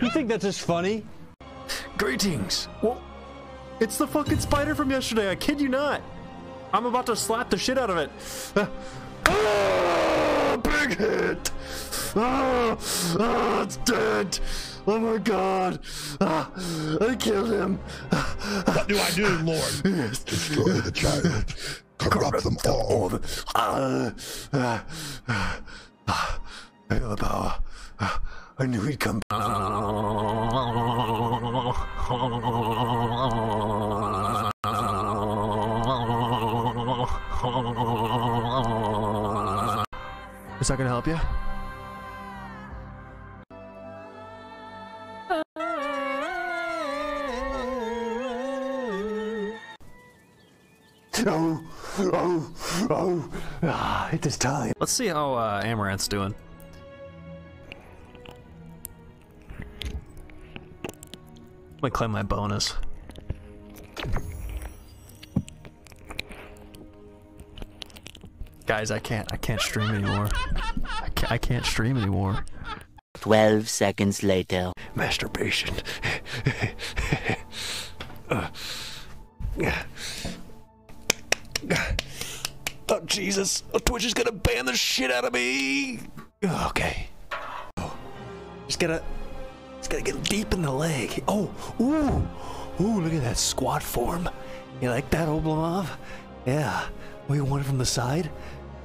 You think that's just funny? Greetings. Well, it's the fucking spider from yesterday. I kid you not. I'm about to slap the shit out of it. Uh, ah, big hit. Ah, ah, it's dead. Oh my god. Ah, I killed him. What do I do, Lord? Destroy the child. Corrupt them all. Ah, ah, ah, ah. I feel the power. I knew he'd come. Is that gonna help you? Oh, oh, oh, ah, it is time. Let's see how uh, Amaranth's doing. Let me claim my bonus. Guys, I can't, I can't stream anymore. I can't, I can't stream anymore. 12 seconds later. Masturbation. Uh, oh, Jesus. Oh, Twitch is gonna ban the shit out of me. Okay. Oh, just gotta, just gotta get deep in the leg. Oh, ooh, ooh, look at that squat form. You like that, Oblomov? Yeah. We you want it from the side?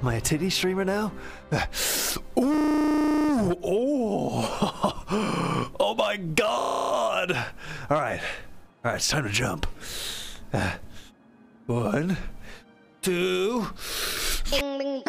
Am I a titty streamer now? Ooh, oh, oh my God! All right, all right, it's time to jump. Uh, one, two. Bing, bing,